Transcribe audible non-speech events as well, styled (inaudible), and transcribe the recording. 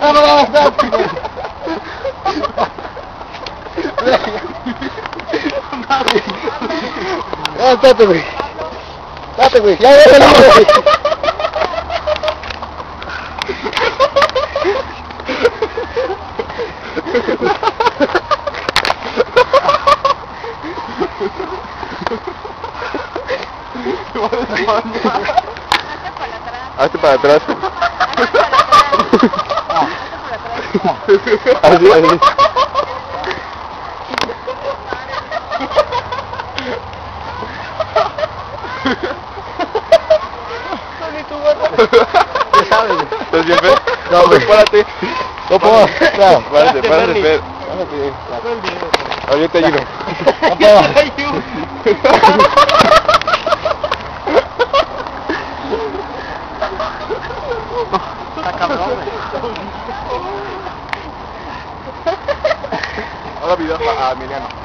Vámonos, Nápoles. Ya, date, güey. Date, güey. Ya, déjalo, güey. Ha ha ha ha! Hazte para atrás. Así, así. ¿Qué sabes? ¿Estás bien, Fer? No, güey. Párate. No puedo. Ya. Párate, párate, Fer. Párate. Ah, te ayudo. No puedo. (laughs) Está cabrón, Haga video a Emiliano.